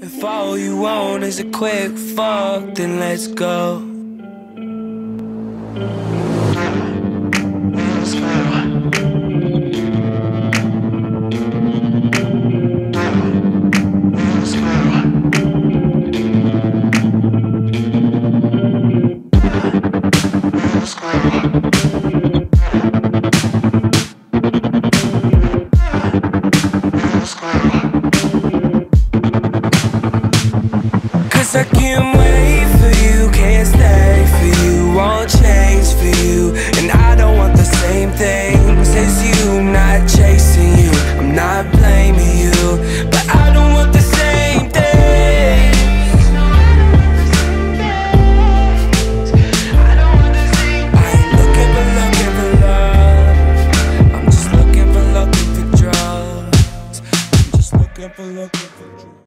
If all you want is a quick fuck, then let's go. I can't wait for you Can't stay for you Won't change for you. And I don't want the same things as you I'm not chasing you I'm not blaming you. But I don't want the same things Looking for looking for drugs. I'm just looking for drugs.